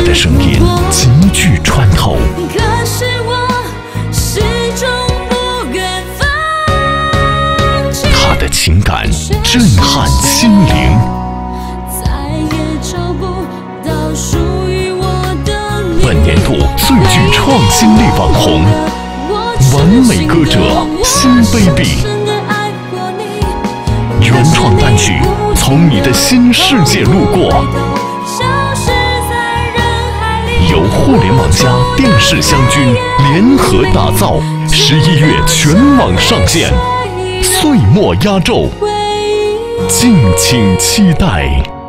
他的声音极具穿透，可是我始终不愿放弃。他的情感震撼心灵。再也找不到属于我的。本年度最具创新力网红，完美歌者新 baby 原创单曲《从你的新世界路过》，互联网加电视湘军联合打造，十一月全网上线，岁末压轴，敬请期待。